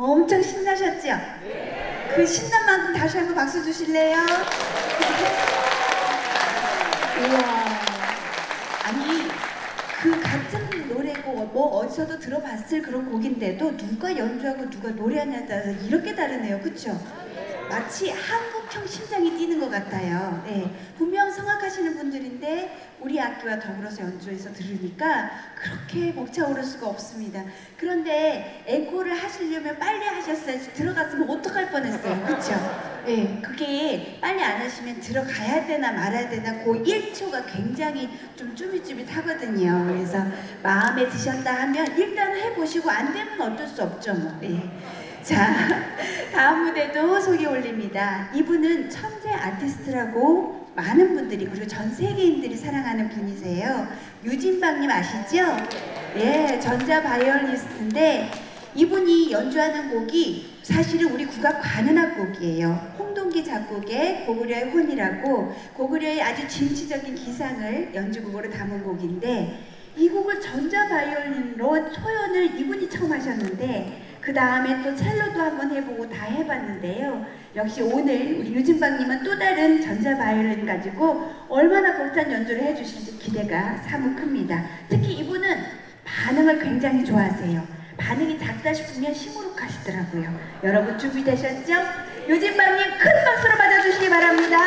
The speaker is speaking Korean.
엄청 신나셨죠? 그 신난 만큼 다시 한번 박수 주실래요? 우와. 아니, 그 같은 노래고 뭐 어디서도 들어봤을 그런 곡인데도 누가 연주하고 누가 노래하냐에 따라서 이렇게 다르네요. 그쵸? 마치 한국형 심장이 뛰는 것 같아요. 네. 분명 성악 분들인데 우리 악기와 더불어서 연주해서 들으니까 그렇게 벅차오를 수가 없습니다. 그런데 앵콜을 하시려면 빨리 하셨어야지 들어갔으면 어떡할 뻔했어요. 그쵸? 네, 그게 빨리 안 하시면 들어가야 되나 말아야 되나 그 1초가 굉장히 좀 쭈삣쭈삣하거든요. 그래서 마음에 드셨다 하면 일단 해보시고 안 되면 어쩔 수 없죠. 뭐. 네. 자, 다음 무대도 소개 올립니다. 이분은 천재 아티스트라고 많은 분들이 그리고 전 세계인들이 사랑하는 분이세요. 유진박님 아시죠? 예, 전자 바이올리스트인데 이분이 연주하는 곡이 사실은 우리 국악 관현악 곡이에요. 홍동기 작곡의 고구려의 혼이라고 고구려의 아주 진취적인 기상을 연주곡으로 담은 곡인데 이 곡을 전자 바이올린으로 초연을 이분이 처음 하셨는데 그 다음에 또 첼로도 한번 해보고 다 해봤는데요. 역시 오늘 우리 유진박님은 또 다른 전자 바이올린 가지고 얼마나 벅찬 연주를 해주실지 기대가 사뭇 큽니다. 특히 이분은 반응을 굉장히 좋아하세요. 반응이 작다 싶으면 시무룩하시더라고요. 여러분 준비되셨죠? 유진박님 큰 박수로 맞아주시기 바랍니다.